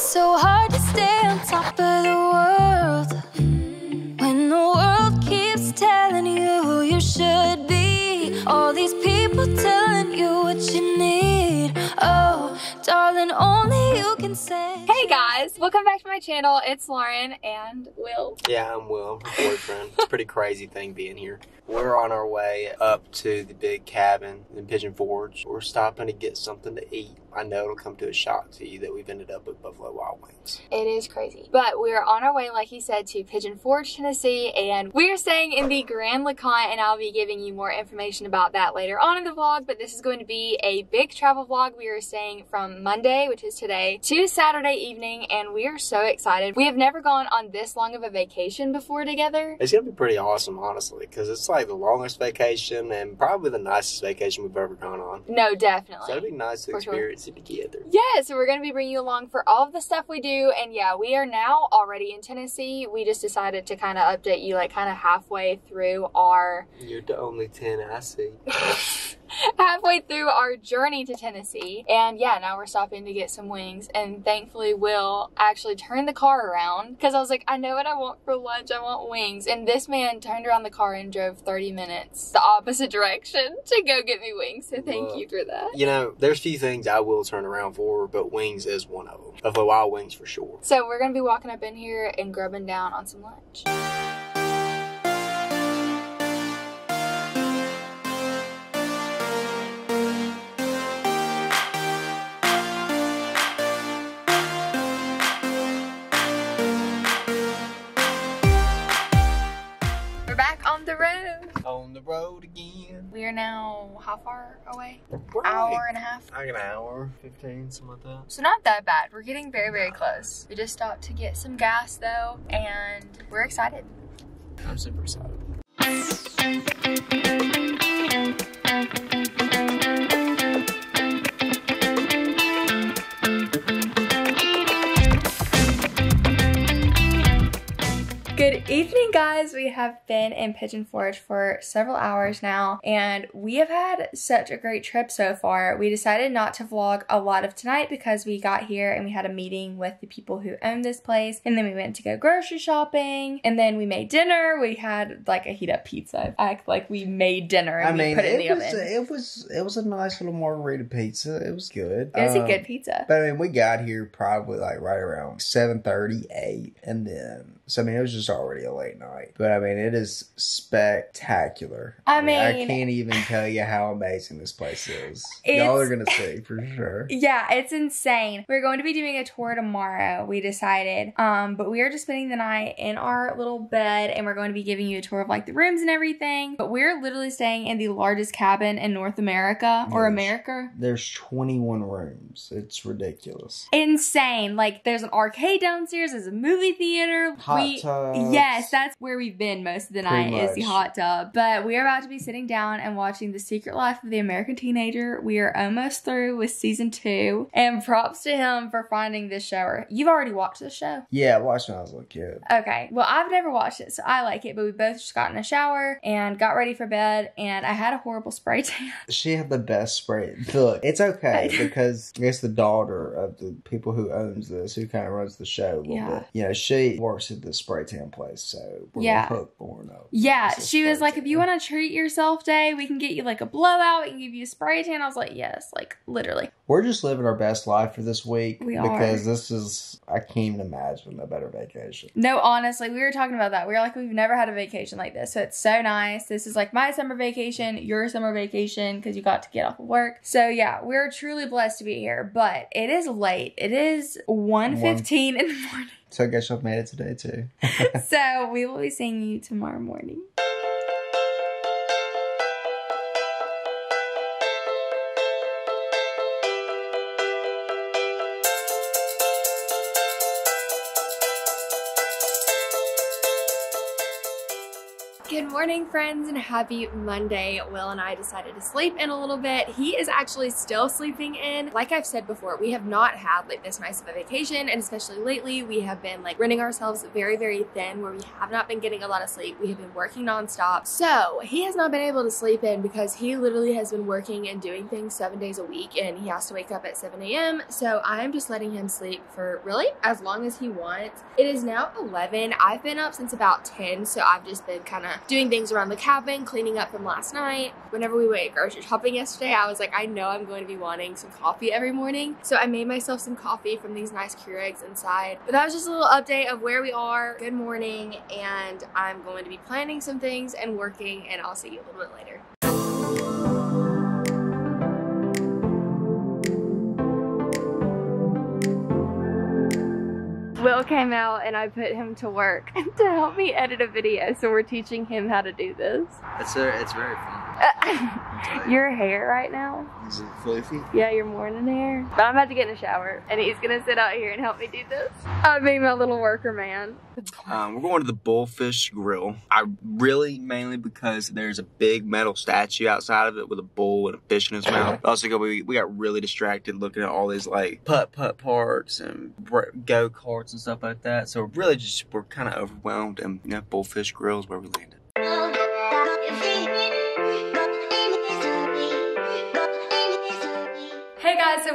It's so hard to stay on top of the world when the world keeps telling you who you should be. All these people telling you what you need. Oh, darling, only you can say. Hey guys, welcome back to my channel. It's Lauren and Will. Yeah, I'm Will, her boyfriend. it's a pretty crazy thing being here. We're on our way up to the big cabin in Pigeon Forge. We're stopping to get something to eat. I know it'll come to a shock to you that we've ended up with Buffalo Wild Wings. It is crazy. But we're on our way, like he said, to Pigeon Forge, Tennessee, and we're staying in the Grand LeConte, and I'll be giving you more information about that later on in the vlog, but this is going to be a big travel vlog. We are staying from Monday, which is today, to Saturday evening, and we are so excited. We have never gone on this long of a vacation before together. It's gonna be pretty awesome, honestly, because it's like the longest vacation and probably the nicest vacation we've ever gone on. No, So definitely. it'd be nice to For sure. experience it together. Yeah, so we're going to be bringing you along for all of the stuff we do. And yeah, we are now already in Tennessee. We just decided to kind of update you like kind of halfway through our You're the only 10 I see. halfway through our journey to Tennessee. And yeah, now we're stopping to get some wings. And thankfully Will actually turned the car around because I was like, I know what I want for lunch. I want wings. And this man turned around the car and drove 30 minutes the opposite direction to go get me wings. So thank Well, you for that. You know, there's a few things I will turn around for, but wings is one of them. Buffalo Wild Wings for sure. So we're gonna be walking up in here and grubbing down on some lunch. The road again. We are now how far away? We're Hour like- and a half. Like an hour, 15, something like that. So not that bad. We're getting very, very close. We just stopped to get some gas though, and we're excited. I'm super excited. Good evening, guys. We have been in Pigeon Forge for several hours now, and we have had such a great trip so far. We decided not to vlog a lot of tonight because we got here and we had a meeting with the people who own this place, and then we went to go grocery shopping, and then we made dinner. We had like a heat up pizza. Act like we made dinner and I we put it in it the was oven. it was it was a nice little margarita pizza. It was good. It was a Um, good pizza. But I mean, we got here probably like right around seven thirty, eight, and then so I mean, it was just already a late night. But I mean, it is spectacular. I mean, I can't even tell you how amazing this place is. Y'all are gonna see for sure. Yeah, it's insane. We're going to be doing a tour tomorrow, we decided. Um, but we are just spending the night in our little bed and we're going to be giving you a tour of like the rooms and everything. But we're literally staying in the largest cabin in North America or. America. There's twenty one rooms. It's ridiculous. Insane. Like there's an arcade downstairs, there's a movie theater. Hot we tubs. Yes, that's where we've been most of the Pretty night is the hot tub. But we are about to be sitting down and watching The Secret Life of the American Teenager. We are almost through with season two. And props to him for finding this show. You've already watched this show. Yeah, I watched when I was a little kid. Okay. Well, I've never watched it, so I like it. But we both just got in a shower and got ready for bed, and I had a horrible spray tan. She had the best spray. Look, it's okay because I guess the daughter of the people who owns this, who kind of runs the show a little Yeah. bit, you know, she works at the spray tan place, so we're Yeah. hooked. Yeah, she was like, if you want to treat yourself day, we can get you like a blowout, and give you a spray tan. I was like, yes, like literally. We're just living our best life for this week We are. because this is I can't even imagine a better vacation. No, honestly, we were talking about that. We were like, we've never had a vacation like this. So it's so nice. This is like my summer vacation, your summer vacation, because you got to get off of work. So yeah, we're truly blessed to be here. But it is late. It is 1.15 in the morning. So I guess y'all made it today too. so we will be seeing you tomorrow morning. Good morning, friends, and happy Monday. Will and I decided to sleep in a little bit. He is actually still sleeping in. Like I've said before, we have not had like this nice of a vacation, and especially lately, we have been like running ourselves very, very thin where we have not been getting a lot of sleep. We have been working nonstop. So he has not been able to sleep in because he literally has been working and doing things seven days a week, and he has to wake up at 7 a.m. So I'm just letting him sleep for really as long as he wants. It is now 11. I've been up since about 10, so I've just been kind of doing things around the cabin, cleaning up from last night. Whenever we went grocery shopping yesterday, I was like, I know I'm going to be wanting some coffee every morning. So I made myself some coffee from these nice Keurigs inside. But that was just a little update of where we are. Good morning, and I'm going to be planning some things and working, and I'll see you a little bit later. Will came out and I put him to work to help me edit a video. So we're teaching him how to do this. It's a, it's very fun. your hair right now? Is it fluffy? Yeah, your morning hair. But I'm about to get in the shower and he's gonna sit out here and help me do this. I'm being my little worker man. Um, we're going to the Bullfish Grill. I really mainly because there's a big metal statue outside of it with a bull and a fish in his mouth. Also, we, we got really distracted looking at all these like putt putt parts and go karts and stuff like that. So really just we're kind of overwhelmed and you know, Bullfish Grills where we landed.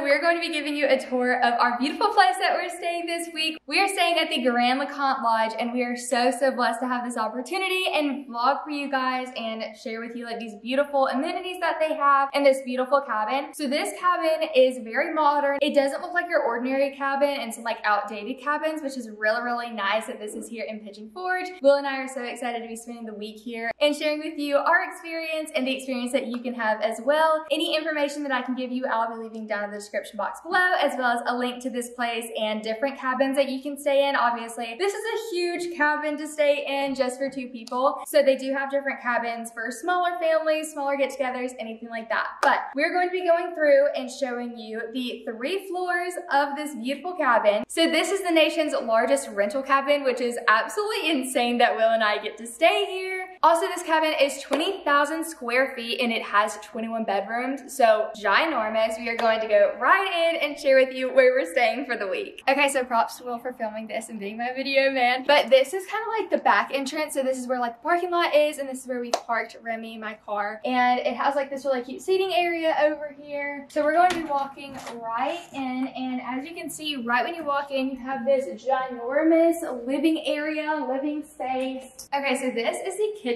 We're going to be giving you a tour of our beautiful place that we're staying this week. We are staying at the Grand LeConte Lodge and we are so, so blessed to have this opportunity and vlog for you guys and share with you like these beautiful amenities that they have and this beautiful cabin. So this cabin is very modern. It doesn't look like your ordinary cabin and some like outdated cabins, which is really, really nice that this is here in Pigeon Forge. Will and I are so excited to be spending the week here and sharing with you our experience and the experience that you can have as well. Any information that I can give you, I'll be leaving down in the description box below, as well as a link to this place and different cabins that you can stay in. Obviously, this is a huge cabin to stay in just for two people. So they do have different cabins for smaller families, smaller get-togethers, anything like that. But we're going to be going through and showing you the three floors of this beautiful cabin. So this is the nation's largest rental cabin, which is absolutely insane that Will and I get to stay here. Also, this cabin is 20,000 square feet and it has 21 bedrooms, so ginormous. We are going to go right in and share with you where we're staying for the week. Okay, so props to Will for filming this and being my video man. But this is kind of like the back entrance. So this is where like the parking lot is and this is where we parked Remy, my car. And it has like this really cute seating area over here. So we're going to be walking right in and as you can see, right when you walk in, you have this ginormous living area, living space. Okay, so this is the kitchen.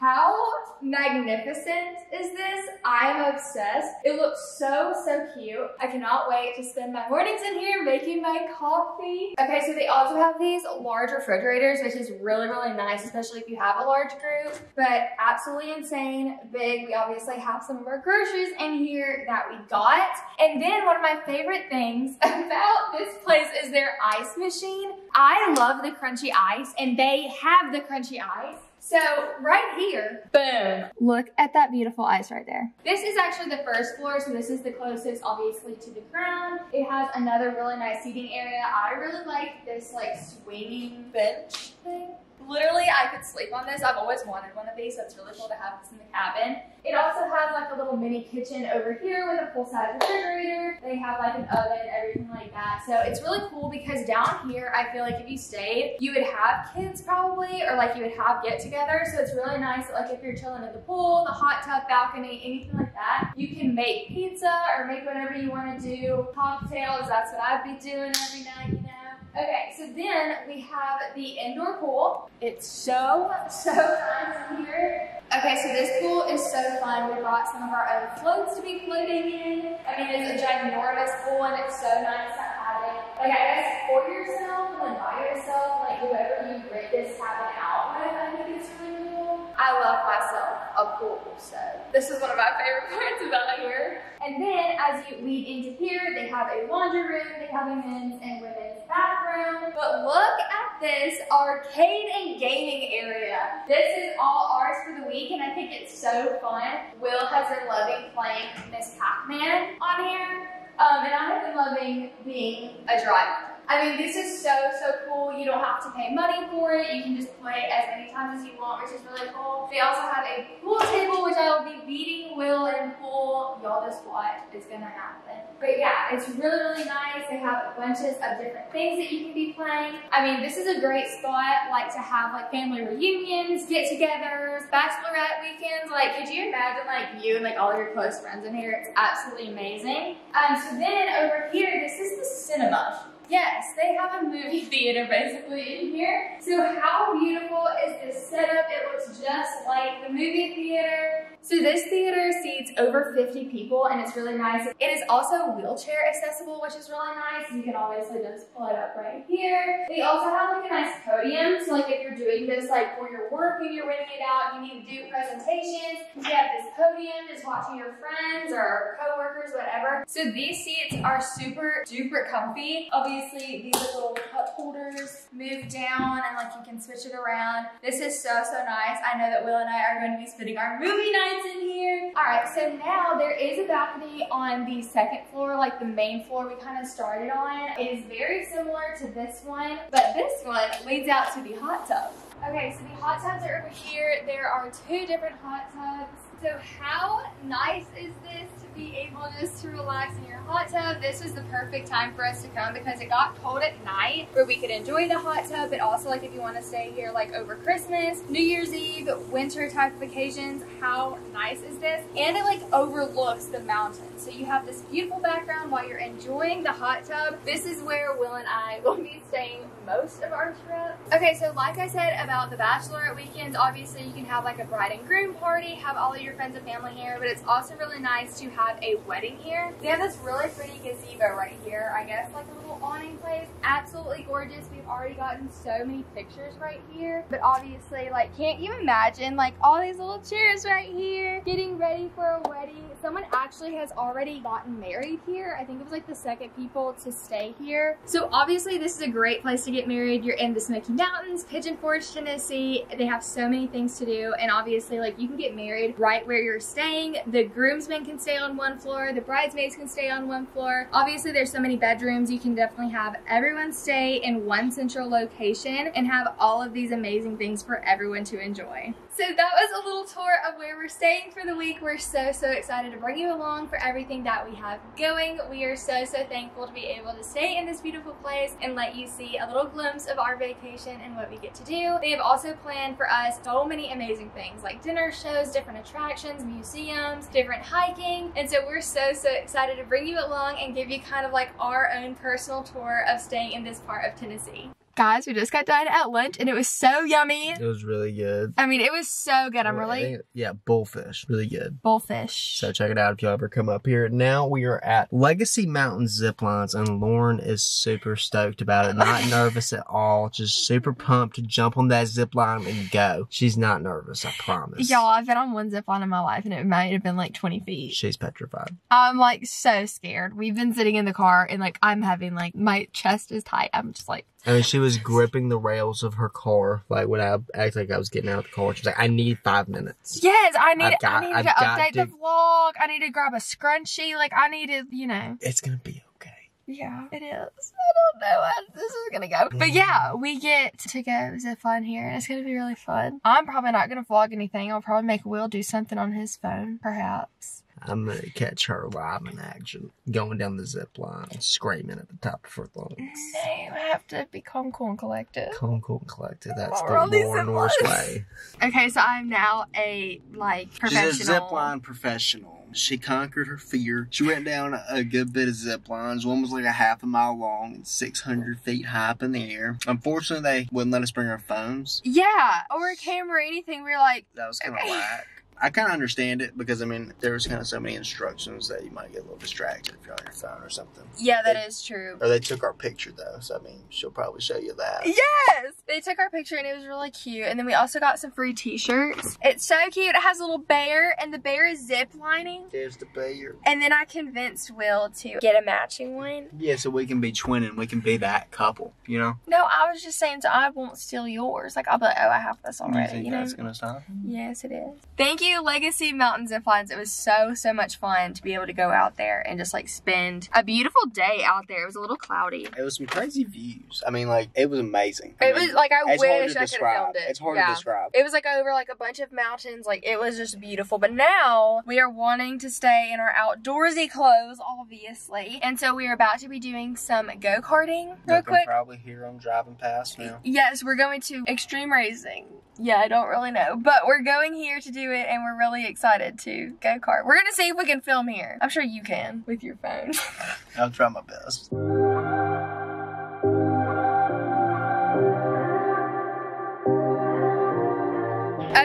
How magnificent is this? I'm obsessed. It looks so, so cute. I cannot wait to spend my mornings in here making my coffee. Okay, so they also have these large refrigerators, which is really, really nice, especially if you have a large group, but absolutely insane, big. We obviously have some of our groceries in here that we got. And then one of my favorite things about this place is their ice machine. I love the crunchy ice and they have the crunchy ice. So right here, boom, look at that beautiful ice right there. This is actually the first floor, so this is the closest obviously to the ground. It has another really nice seating area. I really like this like swinging bench thing. Literally, I could sleep on this. I've always wanted one of these, so it's really cool to have this in the cabin. It also has like a little mini kitchen over here with a full-size refrigerator. They have like an oven, everything like that. So it's really cool because down here, I feel like if you stayed, you would have kids probably, or like you would have get-together. So it's really nice that like if you're chilling at the pool, the hot tub, balcony, anything like that, you can make pizza or make whatever you want to do. Cocktails, that's what I'd be doing every night, you know. Okay, so then we have the indoor pool. It's so, so nice here. Okay, so this pool is so fun. We brought some of our own floats to be floating in. I mean, it's a ginormous pool and it's so nice to have it. Like, I guess for yourself and then by yourself, like whoever you rent this cabin out with, I think it's really cool. I love myself a pool, so this is one of my favorite parts about here. And then as you lead into here, they have a laundry room, they have a men's and women's bathroom. But look at this arcade and gaming area. This is all ours for the week and I think it's so fun. Will has been loving playing Miss Pac-Man on here. Um, and I have been loving being a driver. I mean, this is so, so cool. You don't have to pay money for it. You can just play as many times as you want, which is really cool. They also have a pool table, which I will be beating Will in pool. Y'all just watch. It's gonna happen. But yeah, it's really, really nice. They have a bunches of different things that you can be playing. I mean, this is a great spot, like to have like family reunions, get-togethers, bachelorette weekends. Like, could you imagine like you and like all of your close friends in here? It's absolutely amazing. Um, so then over here, this is the cinema. Yes, they have a movie theater basically in here. So how beautiful is this setup? It looks just like the movie theater. So this theater seats over 50 people and it's really nice. It is also wheelchair accessible, which is really nice. You can obviously just pull it up right here. They also have like a nice podium. So like if you're doing this like for your work and you're renting it out, you need to do presentations. You have this podium just watching your friends or coworkers, whatever. So these seats are super duper comfy. Obviously these little cup holders move down and like you can switch it around. This is so, so nice. I know that Will and I are going to be spending our movie night in here. All right, so now there is a balcony on the second floor, like the main floor we kind of started on. It is very similar to this one, but this one leads out to the hot tub. Okay, so the hot tubs are over here. There are two different hot tubs. So how nice is this be able just to relax in your hot tub? This was the perfect time for us to come because it got cold at night where we could enjoy the hot tub, but also like if you want to stay here like over Christmas, New Year's Eve, winter type of occasions, how nice is this? And it like overlooks the mountains. So you have this beautiful background while you're enjoying the hot tub. This is where Will and I will be staying most of our trip. Okay, so like I said about the bachelorette weekends, obviously you can have like a bride and groom party, have all of your friends and family here, but it's also really nice to have a wedding here. They have this really pretty gazebo right here, I guess like a little awning place. Absolutely gorgeous. We've already gotten so many pictures right here, but obviously like can't you imagine like all these little chairs right here getting ready for a wedding. Someone actually has already gotten married here. I think it was like the second people to stay here. So obviously this is a great place to get married. You're in the Smoky Mountains, Pigeon Forge, Tennessee. They have so many things to do and obviously like you can get married right where you're staying. The groomsmen can stay on one floor, the bridesmaids can stay on one floor. Obviously there's so many bedrooms. You can definitely have everyone stay in one central location and have all of these amazing things for everyone to enjoy. So that was a little tour of where we're staying for the week. We're so, so excited to bring you along for everything that we have going. We are so, so thankful to be able to stay in this beautiful place and let you see a little glimpse of our vacation and what we get to do. They have also planned for us so many amazing things like dinner shows, different attractions, museums, different hiking. And so we're so, so excited to bring you along and give you kind of like our own personal tour of staying in this part of Tennessee. Guys, we just got done at lunch and it was so yummy. It was really good. I mean, it was so good. I'm really yeah, bullfish, really good. bullfish. So check it out if you ever come up here. Now we are at Legacy Mountain Zip Lines, and Lauren is super stoked about it. Not nervous at all. Just super pumped to jump on that zip line and go. She's not nervous, I promise. Y'all, I've been on one zip line in my life and it might have been like 20 feet. She's petrified. I'm like so scared. We've been sitting in the car and like I'm having like my chest is tight. I'm just like, Mean, she was gripping the rails of her car, like when I acted like I was getting out of the car. She was like, "I need five minutes." yes, I need, got- I need I've to update to- the vlog. I need to grab a scrunchie. Like I need to, you know. It's gonna be okay. Yeah, it is. I don't know how this is gonna go. But mm. yeah, we get to go zip line here and it's gonna be really fun. I'm probably not gonna vlog anything. I'll probably make Will do something on his phone, perhaps. I'm gonna catch her live in action, going down the zip line, screaming at the top of her lungs. No, I have to be calm, cool, and collected. Calm, cool, and collected. That's While we're the these Lauren zip Norris lines. way. Okay, so I'm now a like professional. She's a zipline professional. She conquered her fear. She went down a good bit of zip lines. One was like a half a mile long and 600 feet high up in the air. Unfortunately, they wouldn't let us bring our phones. Yeah, or a camera or anything. We are like, That was kind of Okay. whack. I kind of understand it because I mean there was kind of so many instructions that you might get a little distracted if you're on your phone or something. yeah, that is true. Or they took our picture though, so I mean she'll probably show you that. Yes! They took our picture and it was really cute. And then we also got some free t-shirts. It's so cute. It has a little bear and the bear is zip lining. There's the bear. And then I convinced Will to get a matching one. Yeah, so we can be twinning. We can be that couple. You know. No, I was just saying so I won't steal yours. Like I'll be like, oh, I have this you already. think You know? that's gonna stop? Yes, it is. Thank you to Legacy Mountain Zip Lines. It was so, so much fun to be able to go out there and just like spend a beautiful day out there. It was a little cloudy. It was some crazy views. I mean, like it was amazing. I It mean, was like I wish I could have filmed it. It's hard Yeah. to describe. It was like over like a bunch of mountains. Like it was just beautiful. But now we are wanting to stay in our outdoorsy clothes, obviously. And so we are about to be doing some go karting You real can quick. probably hear them driving past now. Yes, we're going to extreme racing. Yeah, I don't really know, but we're going here to do it, and we're really excited to go kart. We're gonna see if we can film here. I'm sure you can with your phone. I'll try my best.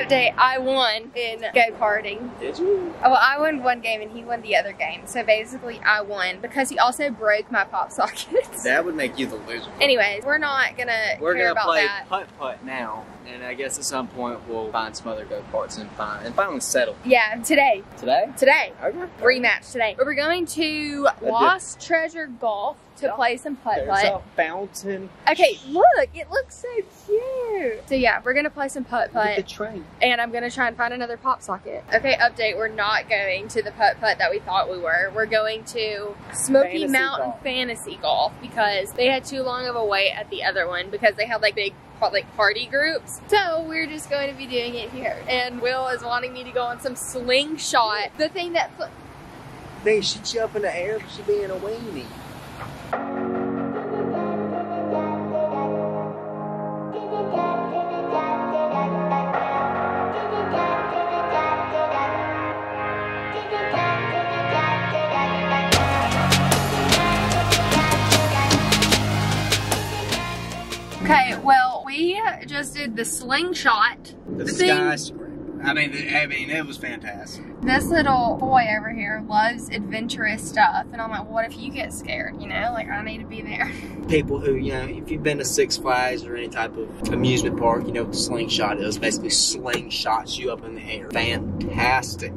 Update: I won in go karting. Did you? Well, I won one game and he won the other game. So basically, I won because he also broke my pop sockets. That would make you the loser. Anyways, we're not gonna We're gonna play that. putt putt now, and I guess at some point we'll find some other go karts and find and finally settle. Yeah, today, Today? today, Okay. rematch today. But we're going to Lost Treasure Golf to play some putt putt. There's putt. a fountain. Okay, look, it looks so cute. So yeah, we're gonna play some putt at the putt, train. and I'm gonna try and find another pop socket. Okay, update: we're not going to the putt putt that we thought we were. We're going to Smoky Fantasy Mountain Golf. Fantasy Golf because they had too long of a wait at the other one because they had like big like party groups. So we're just going to be doing it here. And Will is wanting me to go on some slingshot. The thing that They should jump in the air for she being a weenie. Okay, well, we just did the slingshot. The, The skyscraper. I mean, I mean, it was fantastic. This little boy over here loves adventurous stuff, and I'm like, what if you get scared? You know, like I need to be there. People who, you know, if you've been to Six Flags or any type of amusement park, you know what the slingshot is. Basically, slingshots you up in the air. Fantastic.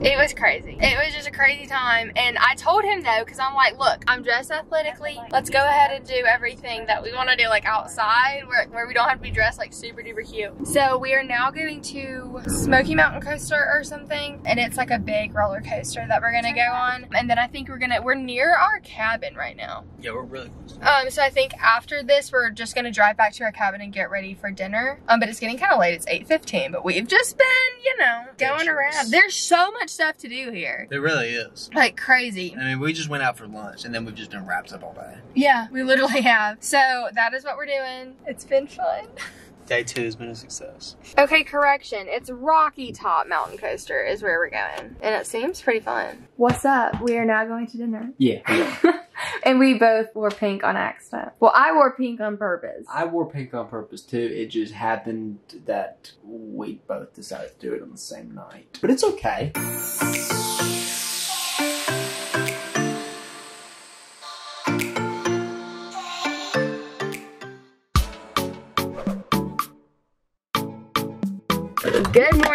It was crazy. It was just a crazy time. And I told him though, because I'm like, look, I'm dressed athletically. Let's go ahead and do everything that we want to do, like outside, where, where we don't have to be dressed like super duper cute. So we are now going to Smoky Mountain Coaster or something. And it's like a big roller coaster that we're gonna go on. And then I think we're gonna we're near our cabin right now. Yeah, we're really close. Um, so I think after this, we're just gonna drive back to our cabin and get ready for dinner. Um, but it's getting kind of late. It's 8:15, but we've just been, you know, going around. There's so much stuff to do here, There really is. like crazy. I mean, we just went out for lunch and then we've just been wrapped up all day. Yeah, we literally have. So that is what we're doing. It's been fun. Day two has been a success. Okay, correction. It's Rocky Top Mountain Coaster is where we're going, and it seems pretty fun. What's up? We are now going to dinner. Yeah. and we both wore pink on accident. Well, I wore pink on purpose. I wore pink on purpose too. It just happened that we both decided to do it on the same night. But it's okay.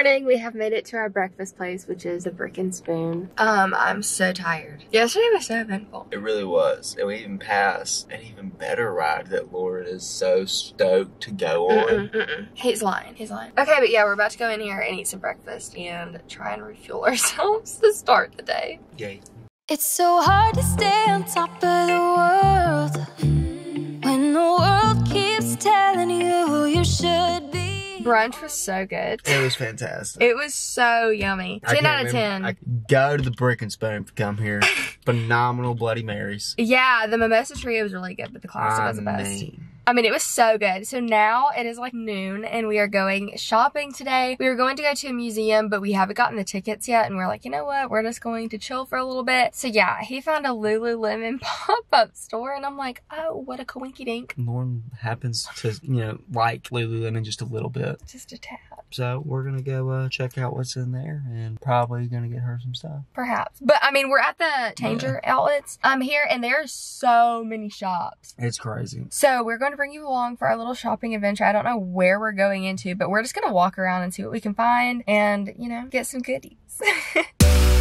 Morning. We have made it to our breakfast place, which is the Brick and Spoon. Um, I'm so tired. Yesterday was so eventful. It really was. And we even passed an even better ride that Lauren is so stoked to go on. Mm-mm, mm-mm. He's lying. He's lying. Okay, but yeah, we're about to go in here and eat some breakfast and try and refuel ourselves to start the day. Yay. It's so hard to stay on top of the world when the world keeps telling you who you should be. Brunch was so good. It was fantastic. It was so yummy. I 10 out of 10. I go to the Brick and Spoon if come here. Phenomenal Bloody Marys. yeah, the mimosa trio was really good, but the classic was the best. mean, I mean, it was so good. So now it is like noon and we are going shopping today. We were going to go to a museum, but we haven't gotten the tickets yet. And we're like, you know what? We're just going to chill for a little bit. So yeah, he found a Lululemon pop up store and I'm like, oh, what a coinky dink. Lauren happens to, you know, like Lululemon just a little bit. Just a tap, So we're going to go uh, check out what's in there and probably going to get her some stuff. perhaps. But I mean, we're at the Tanger outlets I'm um here and there's so many shops. It's crazy. So we're going to bring you along for our little shopping adventure. I don't know where we're going into, but we're just going to walk around and see what we can find and, you know, get some goodies.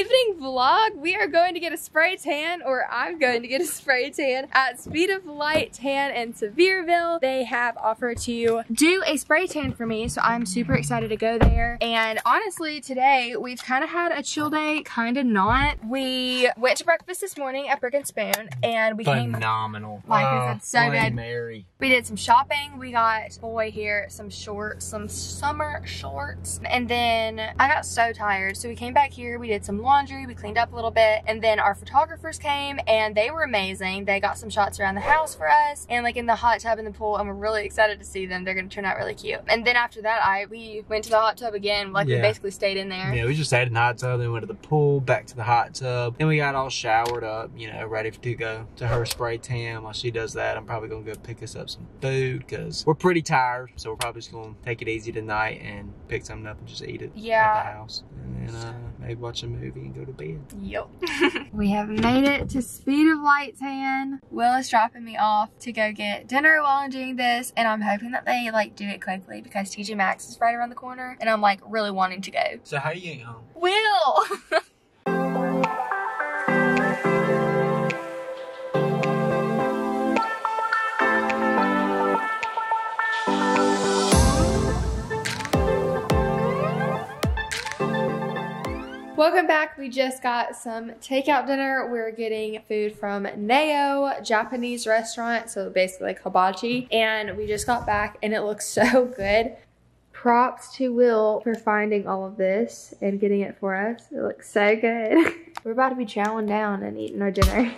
evening vlog. We are going to get a spray tan, or I'm going to get a spray tan at Speed of Light Tan in Sevierville. They have offered to do a spray tan for me, so I'm super excited to go there. And honestly, today we've kind of had a chill day, kind of not. We went to breakfast this morning at Brick and Spoon, and we came. Phenomenal. Like I oh, said, so Bloody good. Mary. We did some shopping. We got boy here some shorts, some summer shorts. And then I got so tired. So we came back here. We did some laundry. We cleaned up a little bit. And then our photographers came and they were amazing. They got some shots around the house for us and like in the hot tub in the pool. And we're really excited to see them. They're going to turn out really cute. And then after that, I we went to the hot tub again. Like we basically stayed in there. Yeah, we just stayed in the hot tub, then went to the pool, back to the hot tub. and we got all showered up, you know, ready to go to her spray tan. While she does that, I'm probably gonna go pick us up some food because we're pretty tired. So we're probably just gonna take it easy tonight and pick something up and just eat it Yeah. at the house. And then uh, maybe watch a movie and go to bed. Yep. we have made it to Speed of Light Tan. Will is dropping me off to go get dinner while I'm doing this, and I'm hoping that they like do it quickly because TJ Maxx is right around the corner, and I'm like really wanting to go. So how are you getting home? Will. Welcome back. We just got some takeout dinner. We're getting food from Neo Japanese restaurant, so basically like hibachi. And we just got back and it looks so good. Props to Will for finding all of this and getting it for us. It looks so good. We're about to be chowing down and eating our dinner.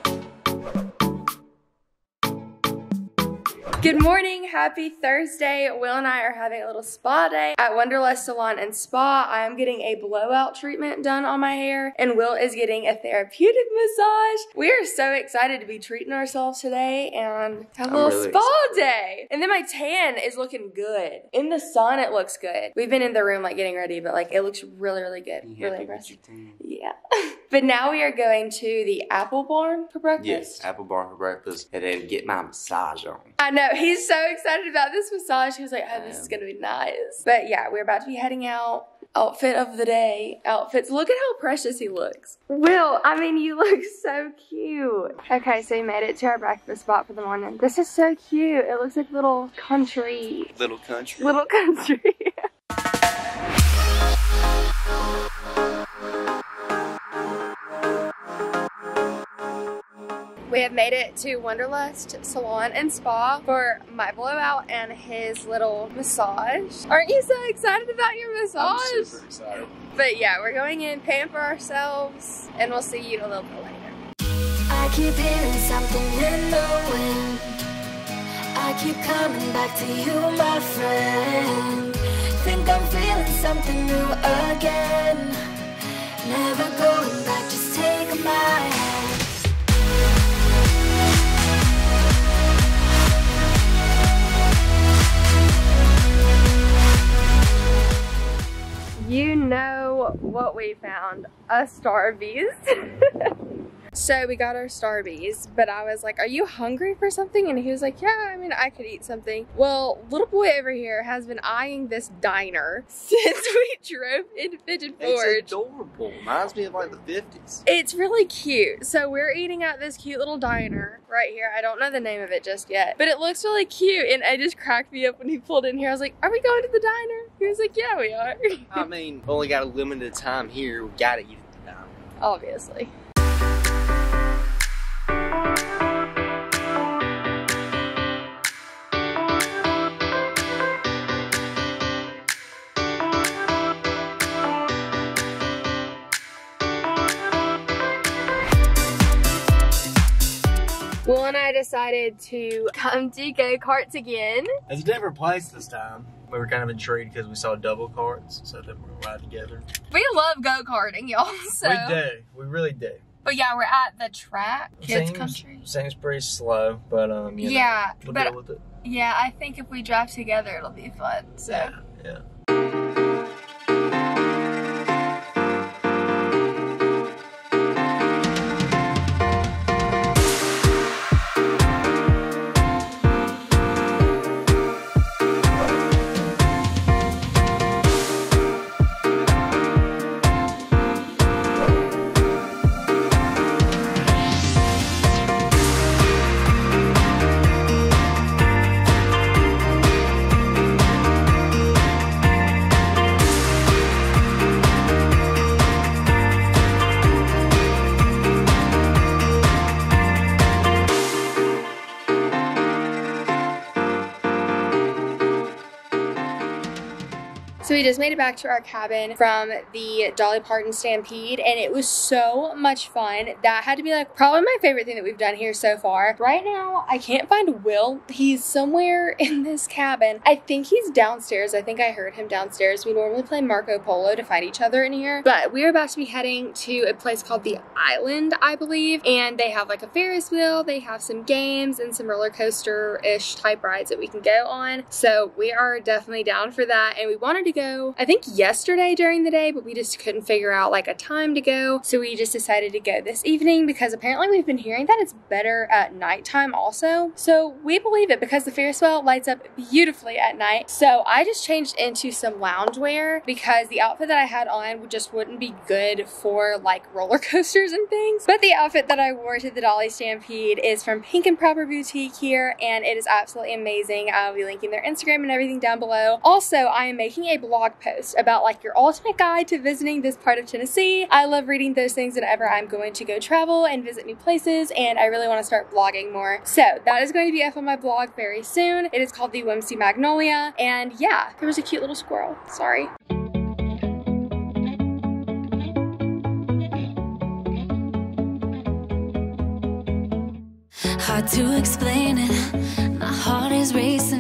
Good morning, happy Thursday. Will and I are having a little spa day at Wonderlust Salon and Spa. I am getting a blowout treatment done on my hair, and Will is getting a therapeutic massage. We are so excited to be treating ourselves today and have a I'm little really spa day. And then my tan is looking good. In the sun, it looks good. We've been in the room like getting ready, but like it looks really, really good. really impressive. Yeah. but now we are going to the Apple Barn for breakfast. Yes, apple Barn for breakfast, and then get my massage on. I know he's so excited about this massage. He was like, "Oh, this is gonna be nice." But yeah, we're about to be heading out. Outfit of the day. Outfits. Look at how precious he looks. Will, I mean, you look so cute. Okay, so we made it to our breakfast spot for the morning. This is so cute. It looks like little country. Little country. Little country. We have made it to Wonderlust Salon and Spa for my blowout and his little massage. Aren't you so excited about your massage? I'm super excited. But yeah, we're going in, pamper ourselves, and we'll see you a little bit later. I keep hearing something in the wind. I keep coming back to you, my friend. Think I'm feeling something new again. Never going back, just take my hand. What we found? A Starbies. so we got our Starbies, but I was like, Are you hungry for something? And he was like, Yeah, I mean, I could eat something. Well, little boy over here has been eyeing this diner since we drove into Pigeon Forge. It's adorable. Reminds me of like the 50s. It's really cute. So we're eating at this cute little diner right here. I don't know the name of it just yet, but it looks really cute. And it just cracked me up when he pulled in here. I was like, "Are we going to the diner?" He was like, "Yeah, we are." I mean, only got a limited time here. We gotta eat it now. Obviously. Will and I decided to come to go karts again. It's a different place this time. We were kind of intrigued because we saw double carts, so that we're ride together. We love go karting, y'all. So, We do. We really do. but yeah, we're at the track, kids seems, country. Seems pretty slow, but um, you know, Yeah, we'll but deal with it. yeah, I think if we drive together, it'll be fun. So. Yeah, yeah. We just made it back to our cabin from the Dolly Parton Stampede and it was so much fun. That had to be like probably my favorite thing that we've done here so far. Right now, I can't find Will. He's somewhere in this cabin. I think he's downstairs. I think I heard him downstairs. We normally play Marco Polo to fight each other in here, but we're about to be heading to a place called the Island, I believe, and they have like a Ferris wheel, they have some games and some roller coaster-ish type rides that we can go on. So we are definitely down for that and we wanted to go, I think yesterday during the day, but we just couldn't figure out like a time to go. So we just decided to go this evening because apparently we've been hearing that it's better at nighttime also. So we believe it because the Ferris wheel lights up beautifully at night. So I just changed into some loungewear because the outfit that I had on just wouldn't be good for like roller coasters and things. But the outfit that I wore to the Dolly Stampede is from Pink and Proper Boutique here and it is absolutely amazing. I'll be linking their Instagram and everything down below. Also, I am making a blog post about like your ultimate guide to visiting this part of Tennessee. I love reading those things whenever I'm going to go travel and visit new places and I really want to start blogging more. So that is going to be up on my blog very soon. It is called the Whimsy Magnolia and yeah, there was a cute little squirrel. Sorry. Hard to explain it. My heart is racing,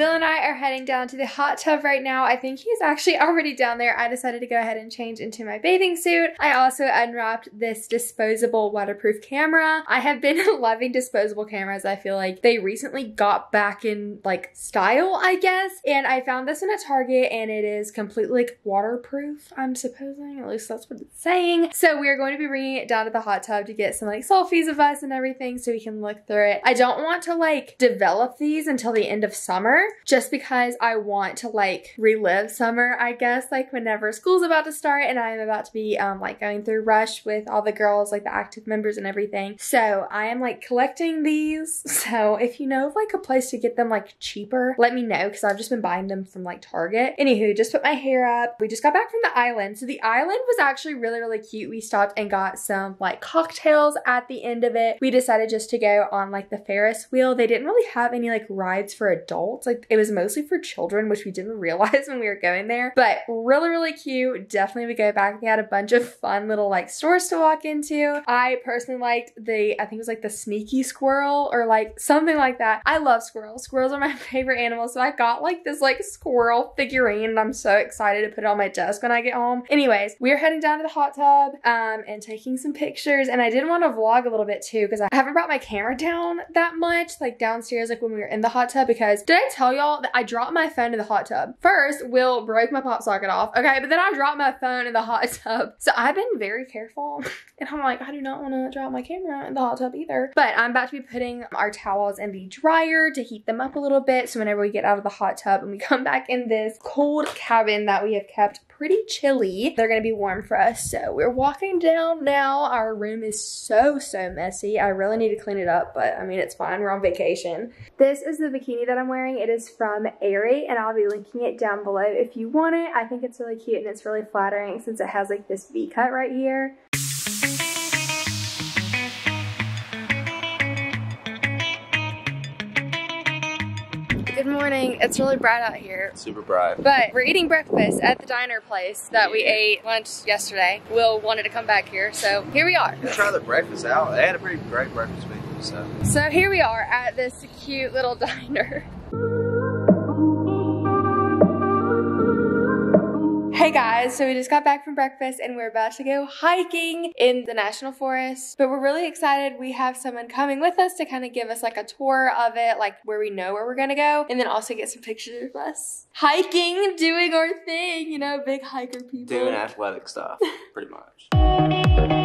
Will and I are heading down to the hot tub right now. I think he's actually already down there. I decided to go ahead and change into my bathing suit. I also unwrapped this disposable waterproof camera. I have been loving disposable cameras. I feel like they recently got back in like style, I guess. And I found this in a Target and it is completely like waterproof, I'm supposing. At least that's what it's saying. So we are going to be bringing it down to the hot tub to get some like selfies of us and everything so we can look through it. I don't want to like develop these until the end of summer just because I want to like relive summer, I guess, like whenever school's about to start and I'm about to be um, like going through rush with all the girls, like the active members and everything. So I am like collecting these. So if you know of like a place to get them like cheaper, let me know because I've just been buying them from like Target. Anywho, just put my hair up. We just got back from the island. So the island was actually really, really cute. We stopped and got some like cocktails at the end of it. We decided just to go on like the Ferris wheel. They didn't really have any like rides for adults. Like it was mostly for children, which we didn't realize when we were going there. But really, really cute. Definitely would go back. They had a bunch of fun little like stores to walk into. I personally liked the, I think it was like the sneaky squirrel or like something like that. I love squirrels. Squirrels are my favorite animals. So I got like this like squirrel figurine and I'm so excited to put it on my desk when I get home. Anyways, we're heading down to the hot tub um, and taking some pictures. And I did want to vlog a little bit too because I haven't brought my camera down that much, like downstairs, like when we were in the hot tub. Because did I tell y'all that I dropped my phone in the hot tub? First, Will broke my pop socket off. Okay, but then I dropped my phone in the hot tub. So I've been very careful. And I'm like, I do not want to drop my camera in the hot tub either. But I'm about to be putting our towels in the dryer to heat them up a little bit. So whenever we get out of the hot tub and we come back in this cold cabin that we have kept pretty chilly, they're gonna be warm for us. So we're walking down now. Our room is so, so messy. I really need to clean it up, but I mean, it's fine. We're on vacation. This is the bikini that I'm wearing. It is from Aerie, and I'll be linking it down below if you want it. I think it's really cute and it's really flattering since it has like this V cut right here. Good morning. It's really bright out here. Super bright. But we're eating breakfast at the diner place that we ate lunch yesterday. Will wanted to come back here, so here we are. Try the breakfast out. They had a pretty great breakfast menu, so. So here we are at this cute little diner. Hey guys, so we just got back from breakfast and we're about to go hiking in the national forest. But we're really excited. We have someone coming with us to kind of give us like a tour of it, like where we know where we're gonna go, and then also get some pictures of us hiking, doing our thing, you know, big hiker people. Doing athletic stuff, pretty much.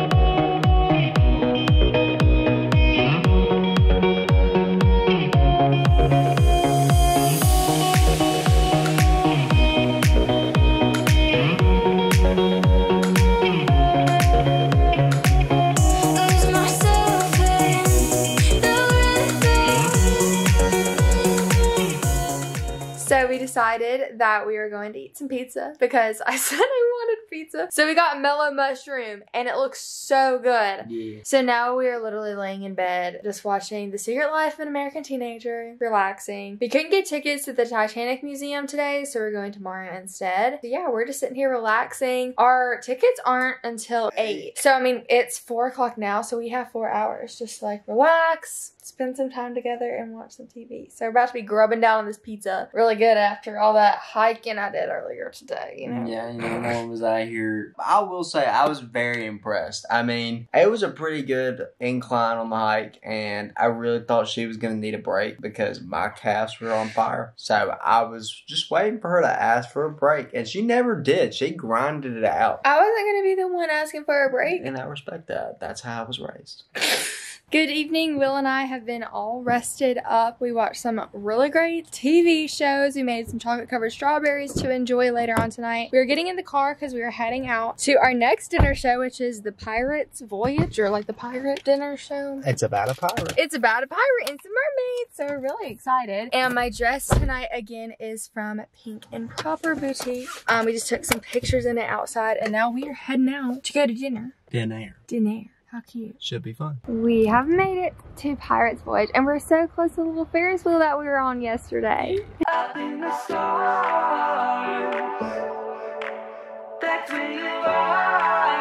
decided that we were going to eat some pizza because I said I wanted pizza. So we got mellow mushroom and it looks so good. Yeah. So now we are literally laying in bed, just watching The Secret Life of an American Teenager, relaxing. We couldn't get tickets to the Titanic Museum today, so we're going tomorrow instead. So yeah, we're just sitting here relaxing. Our tickets aren't until 8. So I mean, it's 4 o'clock now, so we have 4 hours just to like relax, spend some time together, and watch some TV. So we're about to be grubbing down on this pizza really good after all that hiking I did earlier today, you know? Yeah, you know, what was I here? I will say I was very impressed. I mean, it was a pretty good incline on the hike, and I really thought she was gonna need a break because my calves were on fire. So I was just waiting for her to ask for a break, and she never did. She grinded it out. I wasn't gonna be the one asking for a break. And I respect that. That's how I was raised. Good evening. Will and I have been all rested up. We watched some really great TV shows. We made some chocolate covered strawberries to enjoy later on tonight. We were getting in the car because we were heading out to our next dinner show, which is the Pirates Voyage, or like the pirate dinner show. It's about a pirate. It's about a pirate and some mermaids, so we're really excited. And my dress tonight again is from Pink and Proper Boutique. Um, we just took some pictures in it outside, and now we are heading out to go to dinner. Dinner. Dinner. How cute. Should be fun. We have made it to Pirates Voyage, and we're so close to the little Ferris wheel that we were on yesterday. Up in the stars, that's where you are.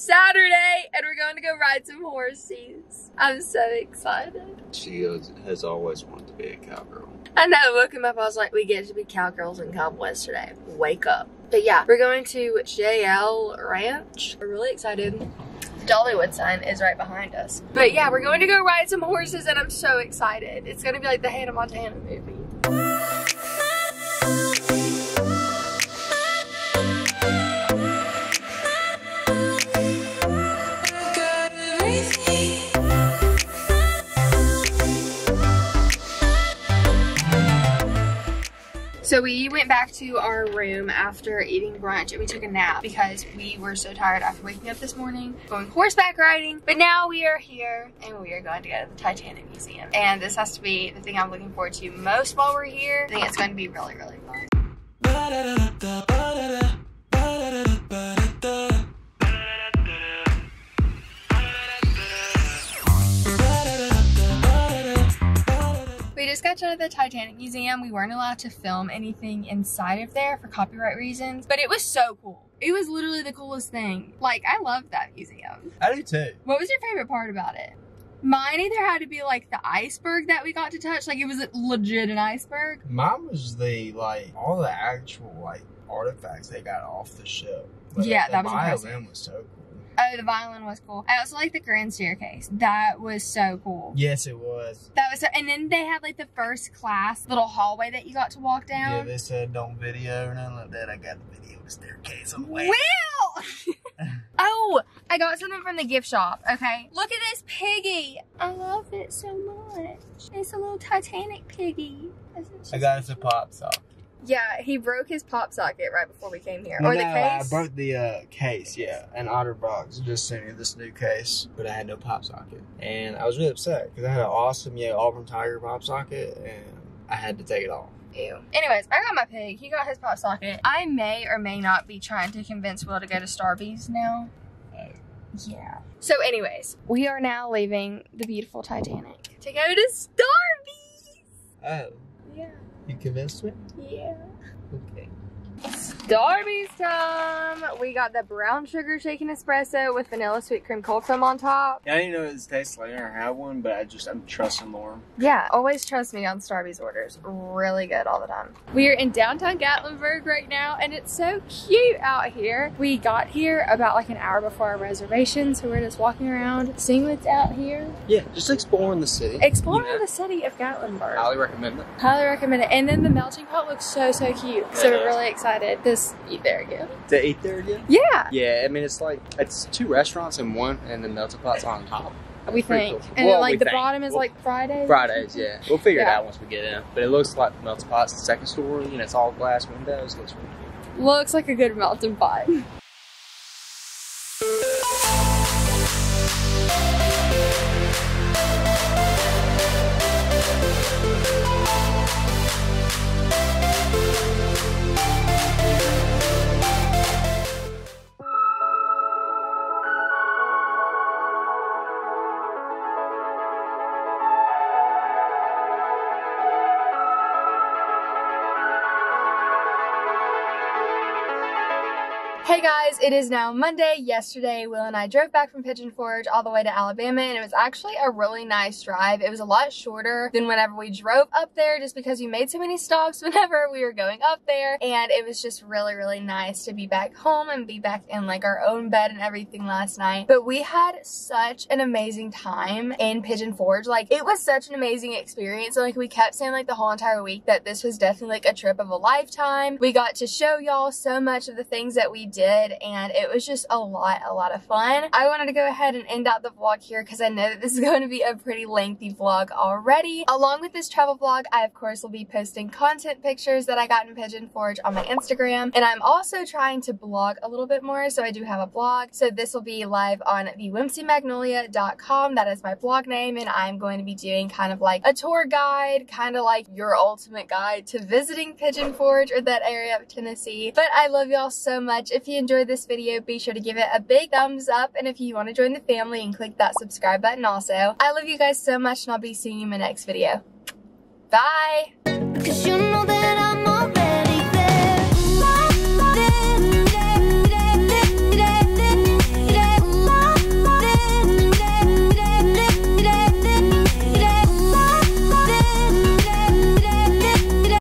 Saturday, and we're going to go ride some horses. I'm so excited. She has, always wanted to be a cowgirl. I know, woken up, I was like, we get to be cowgirls and cowboys today. Wake up. But yeah, we're going to JL Ranch. We're really excited. The Dollywood sign is right behind us. But yeah, we're going to go ride some horses and I'm so excited. It's gonna be like the Hannah Montana movie. So we went back to our room after eating brunch and we took a nap because we were so tired after waking up this morning, going horseback riding. But now we are here and we are going to go to the Titanic Museum. And this has to be the thing I'm looking forward to most while we're here. I think it's going to be really, really fun. Just got to the Titanic Museum. We weren't allowed to film anything inside of there for copyright reasons, but it was so cool. It was literally the coolest thing. Like, I loved that museum. I do too. What was your favorite part about it? Mine either had to be like the iceberg that we got to touch, like it was legit an iceberg. Mine was the like all the actual like artifacts they got off the ship. Like, Yeah, the that was violin impressive. was so cool. Oh, the violin was cool. I also like the grand staircase. That was so cool. Yes, it was. That was so, and then they had like the first class little hallway that you got to walk down. Yeah, they said don't video or nothing like that. I got the video the staircase on the way. Will! oh, I got something from the gift shop. Okay. Look at this piggy. I love it so much. It's a little Titanic piggy. I got us a pop socket. Yeah, he broke his pop socket right before we came here. No, or the case. I broke the uh, case, yeah. And Otterbox just sent me this new case, but I had no pop socket. And I was really upset because I had an awesome, yeah, Auburn Tiger pop socket, and I had to take it off. Ew. Anyways, I got my pig. He got his pop socket. I may or may not be trying to convince Will to go to Starbucks now. Yeah. So, anyways, we are now leaving the beautiful Titanic to go to Starbucks. Oh, Yeah. You convinced me? Yeah. Okay. Starbucks time. We got the brown sugar shaken espresso with vanilla sweet cream cold foam on top. I didn't know it tastes like I never had one, but I just, I'm trusting Lauren. Yeah, always trust me on Starbucks orders. Really good all the time. We are in downtown Gatlinburg right now, and it's so cute out here. We got here about like an hour before our reservation, so we're just walking around, seeing what's out here, Yeah, just exploring the city. exploring You know, the city of Gatlinburg. Highly recommend it. Highly recommend it. And then the melting pot looks so so cute. So we're really excited. This there you go. To eat there again? Yeah, Yeah, I mean, it's like, it's two restaurants in one, and then melting pot's on top. we think. cool. And Well, then like the think. bottom is Well, like Fridays. Fridays, yeah. We'll figure Yeah. it out once we get in. But it looks like melting pot's the second story, and it's all glass windows. Looks really cool. Looks like a good melting pot. it is now Monday. Yesterday, Will and I drove back from Pigeon Forge all the way to Alabama, and it was actually a really nice drive. It was a lot shorter than whenever we drove up there just because we made so many stops whenever we were going up there, and it was just really, really nice to be back home and be back in like our own bed and everything last night. But we had such an amazing time in Pigeon Forge. Like, it was such an amazing experience, and like we kept saying like the whole entire week that this was definitely like a trip of a lifetime. We got to show y'all so much of the things that we did it was just a lot, a lot of fun. I wanted to go ahead and end out the vlog here because I know that this is going to be a pretty lengthy vlog already. Along with this travel vlog, I of course will be posting content pictures that I got in Pigeon Forge on my Instagram and I'm also trying to blog a little bit more so I do have a blog. So this will be live on thewhimsymagnolia.com. That is my blog name and I'm going to be doing kind of like a tour guide, kind of like your ultimate guide to visiting Pigeon Forge or that area of Tennessee. But I love y'all so much. If you enjoyed this video, be sure to give it a big thumbs up. And if you want to join the family and click that subscribe button also. I love you guys so much and I'll be seeing you in my next video. Bye!